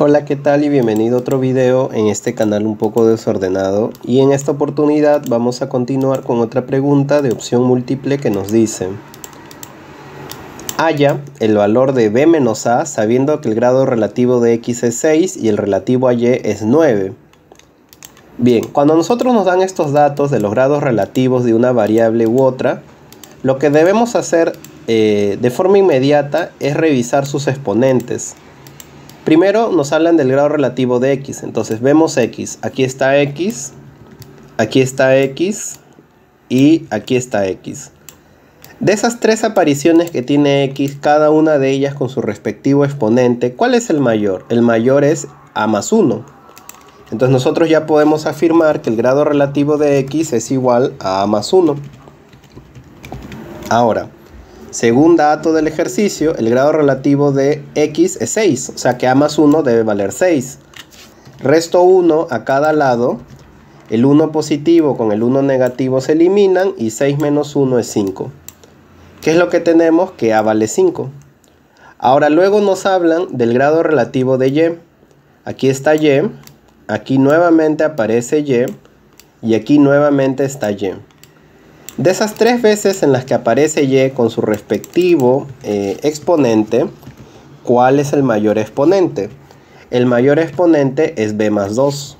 Hola, ¿qué tal? Y bienvenido a otro video en este canal un poco desordenado. Y en esta oportunidad vamos a continuar con otra pregunta de opción múltiple que nos dice Haya el valor de b menos a sabiendo que el grado relativo de x es 6 y el relativo a y es 9. Bien, cuando nosotros nos dan estos datos de los grados relativos de una variable u otra, lo que debemos hacer eh, de forma inmediata es revisar sus exponentes. Primero nos hablan del grado relativo de x, entonces vemos x, aquí está x, aquí está x y aquí está x. De esas tres apariciones que tiene x, cada una de ellas con su respectivo exponente, ¿cuál es el mayor? El mayor es a más 1. Entonces nosotros ya podemos afirmar que el grado relativo de x es igual a a más 1. Ahora, según dato del ejercicio, el grado relativo de x es 6, o sea que a más 1 debe valer 6. Resto 1 a cada lado, el 1 positivo con el 1 negativo se eliminan y 6 menos 1 es 5. ¿Qué es lo que tenemos? Que a vale 5. Ahora luego nos hablan del grado relativo de y. Aquí está y, aquí nuevamente aparece y y aquí nuevamente está y. De esas tres veces en las que aparece y con su respectivo eh, exponente, ¿cuál es el mayor exponente? El mayor exponente es b más 2.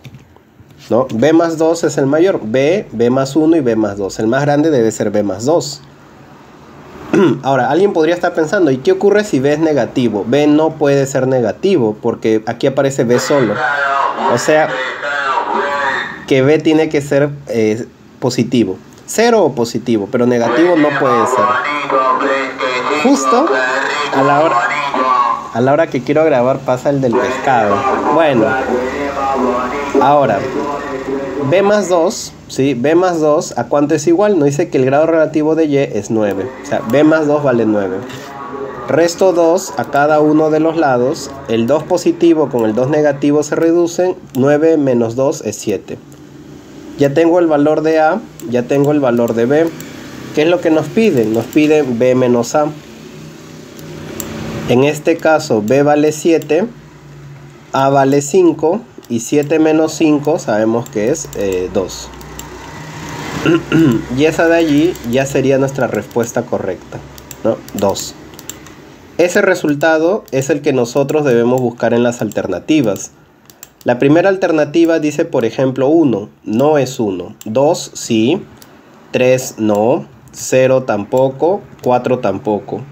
¿no? b más 2 es el mayor. b, b más 1 y b más 2. El más grande debe ser b más 2. Ahora, alguien podría estar pensando, ¿y qué ocurre si b es negativo? b no puede ser negativo porque aquí aparece b solo. O sea, que b tiene que ser eh, positivo. Cero o positivo, pero negativo no puede ser. Justo a la hora, a la hora que quiero grabar pasa el del pescado. Bueno, ahora, B más 2, ¿sí? B más 2, ¿a cuánto es igual? No dice que el grado relativo de Y es 9. O sea, B más 2 vale 9. Resto 2 a cada uno de los lados. El 2 positivo con el 2 negativo se reducen. 9 menos 2 es 7. Ya tengo el valor de A, ya tengo el valor de B. ¿Qué es lo que nos piden? Nos piden B menos A. En este caso B vale 7, A vale 5 y 7 menos 5 sabemos que es 2. Eh, y esa de allí ya sería nuestra respuesta correcta, ¿no? 2. Ese resultado es el que nosotros debemos buscar en las alternativas. La primera alternativa dice, por ejemplo, 1, no es 1. 2, sí. 3, no. 0 tampoco. 4 tampoco.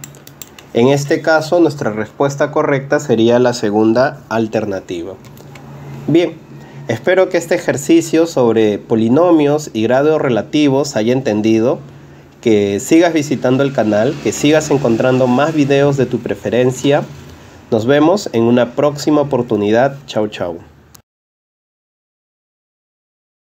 En este caso, nuestra respuesta correcta sería la segunda alternativa. Bien, espero que este ejercicio sobre polinomios y grados relativos haya entendido, que sigas visitando el canal, que sigas encontrando más videos de tu preferencia. Nos vemos en una próxima oportunidad. Chao, chao.